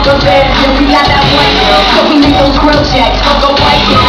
Uncle Ben, yeah, we got that white girl. We make those grill checks. Uncle White,